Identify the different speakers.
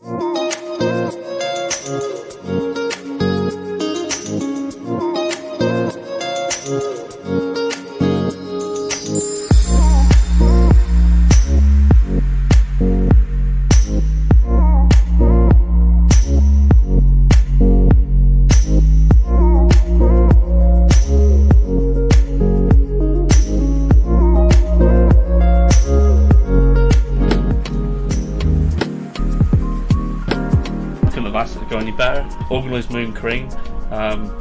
Speaker 1: couldn't have asked it to go any better. Organised Moon Cream. Um,